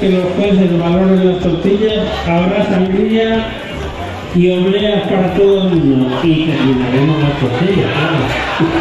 que los jueces valoren las tortillas, habrá sangría y obleas para todo el mundo. Y terminaremos las tortillas, claro.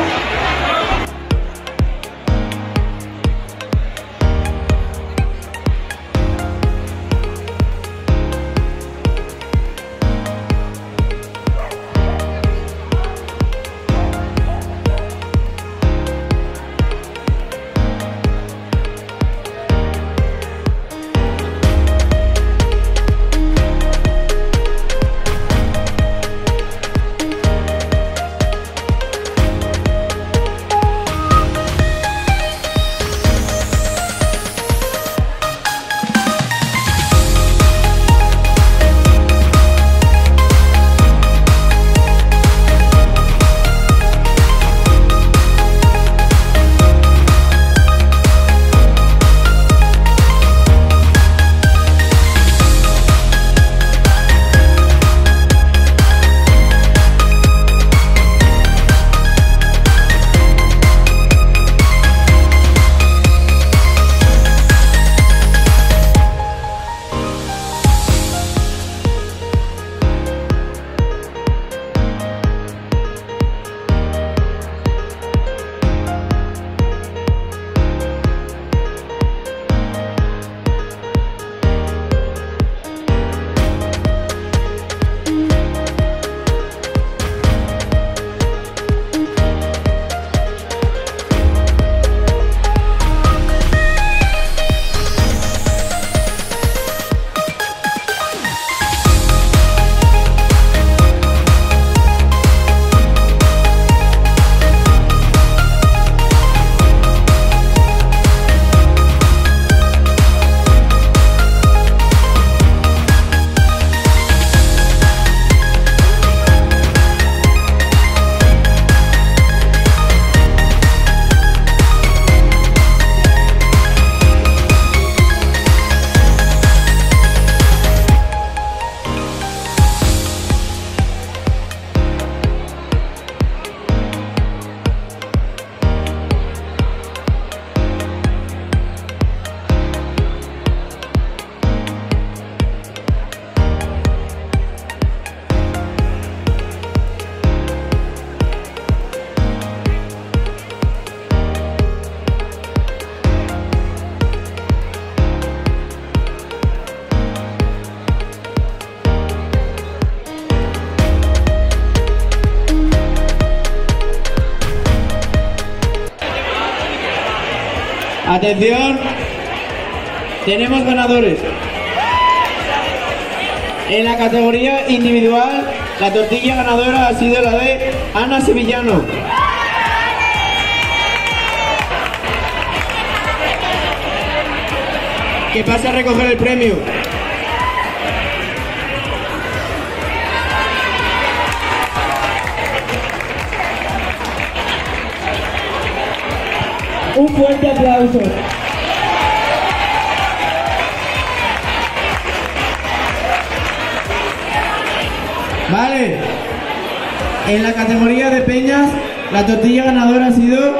Atención, tenemos ganadores. En la categoría individual, la tortilla ganadora ha sido la de Ana Sevillano. Que pase a recoger el premio. Un fuerte aplauso. Vale. En la categoría de peñas, la tortilla ganadora ha sido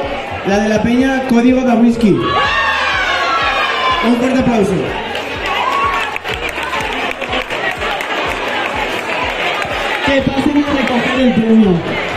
la de la peña Código de Whisky. Un fuerte aplauso. Que pasen a recoger el premio.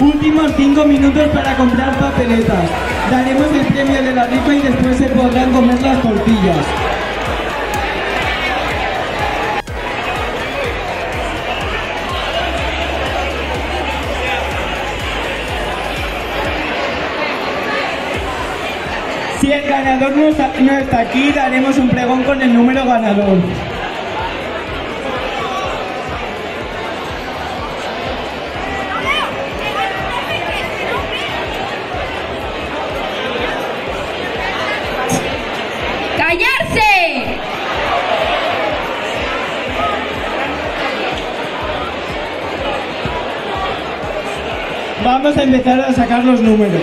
Últimos cinco minutos para comprar papeletas. Daremos el premio de la rifa y después se podrán comer las tortillas. Si el ganador no está, no está aquí, daremos un pregón con el número ganador. Vamos a empezar a sacar los números.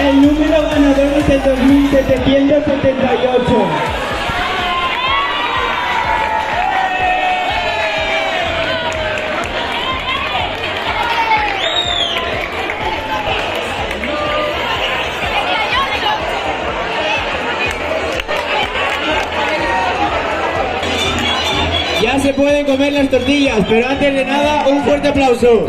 El número ganador es el 2778. Ya se pueden comer las tortillas, pero antes de nada, un fuerte aplauso.